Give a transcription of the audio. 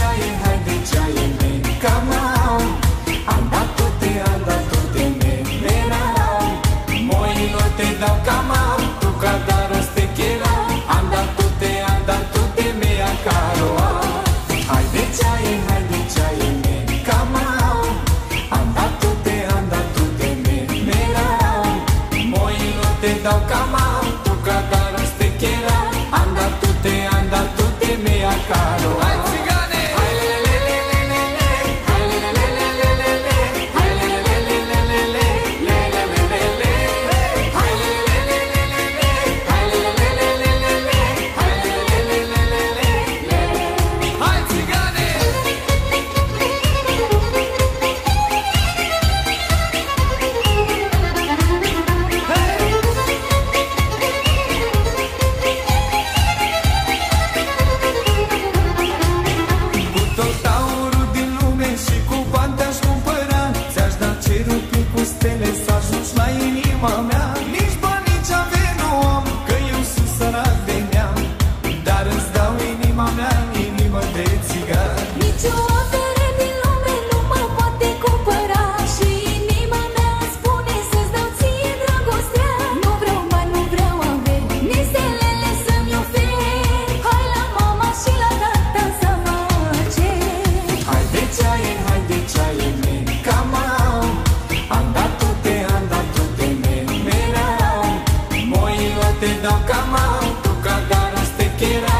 ceaie, haide ceaie, nenică mau Am dat toate, am dat toate, nenena lau Moilor te dau ca mau, tu ca daros te chelau Am dat toate, am dat toate, mea hai de ceaie, haide ceaie, nenică mau Am dat toate, am dat toate, nenena lau Moilor te dau ca mau get out.